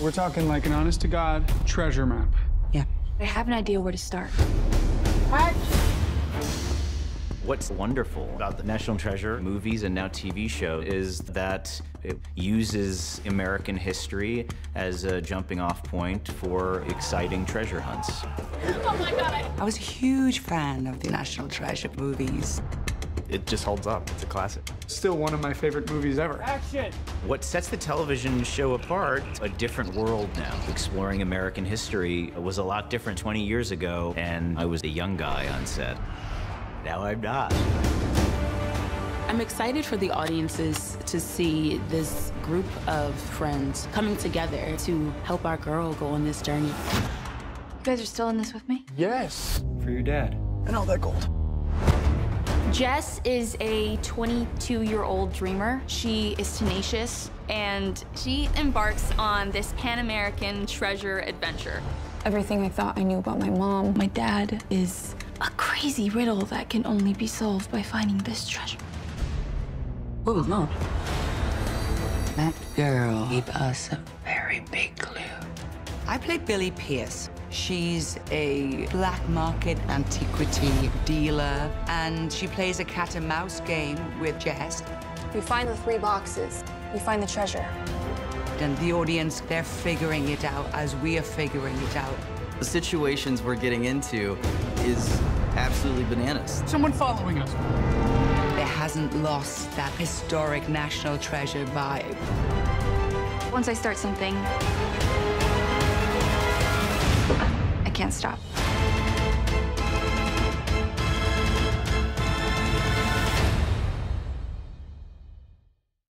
We're talking like an honest to God treasure map. Yeah. I have an idea where to start. What? What's wonderful about the National Treasure movies and now TV show is that it uses American history as a jumping off point for exciting treasure hunts. Oh my God. I was a huge fan of the National Treasure movies. It just holds up. It's a classic. Still one of my favorite movies ever. Action! What sets the television show apart, a different world now. Exploring American history was a lot different 20 years ago, and I was a young guy on set. Now I'm not. I'm excited for the audiences to see this group of friends coming together to help our girl go on this journey. You guys are still in this with me? Yes. For your dad. And all that gold. Jess is a 22 year old dreamer. She is tenacious and she embarks on this Pan American treasure adventure. Everything I thought I knew about my mom. My dad is a crazy riddle that can only be solved by finding this treasure. Oh, no. That girl gave us a very big clue. I play Billie Pearce. She's a black market antiquity dealer, and she plays a cat and mouse game with Jess. We find the three boxes. We find the treasure. And the audience, they're figuring it out as we are figuring it out. The situations we're getting into is absolutely bananas. Someone following us. It hasn't lost that historic national treasure vibe. Once I start something, can't stop.